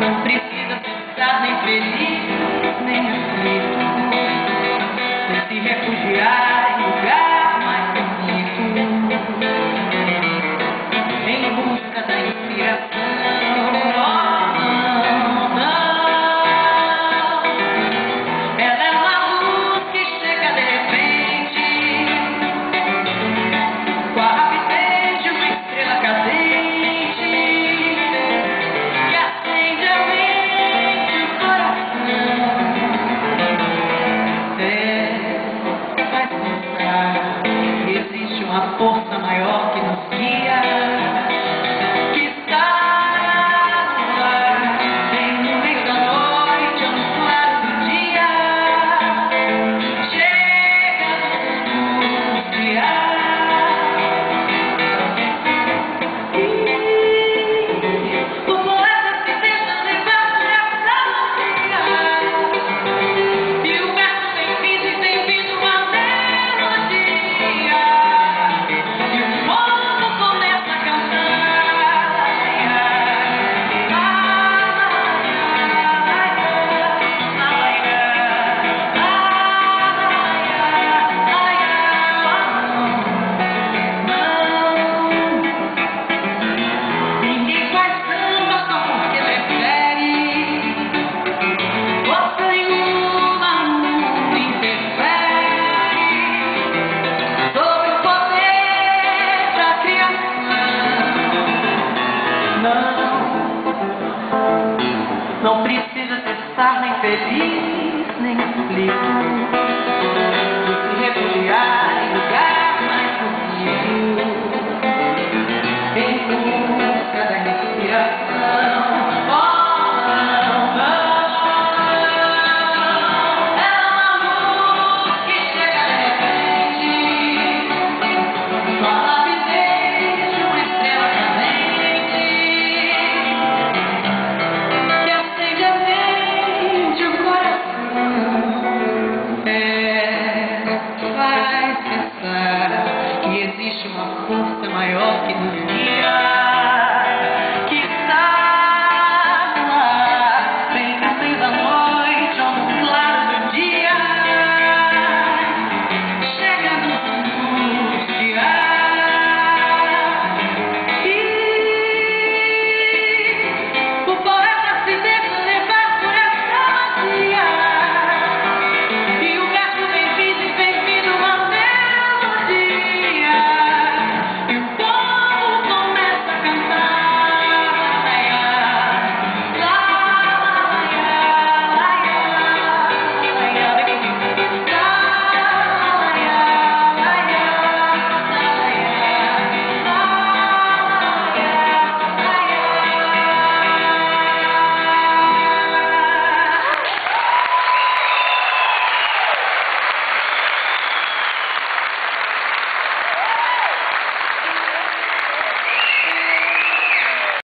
При 圧倒したまよ。Não precisa de estar nem feliz, nem feliz. existe uma força maior que nos guia.